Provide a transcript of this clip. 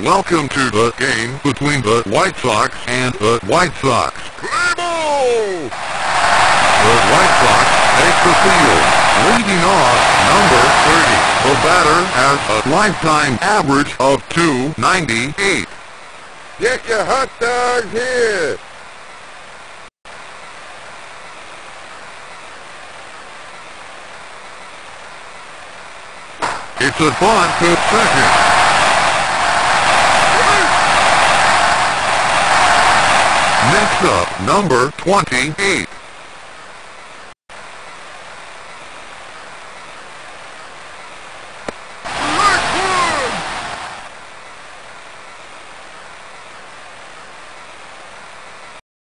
Welcome to the game between the White Sox and the White Sox. Play! The White Sox take the field. Leading off, number 30. The batter has a lifetime average of 298. Get your hot dogs here. It's a bunt to second. Next up, number 28.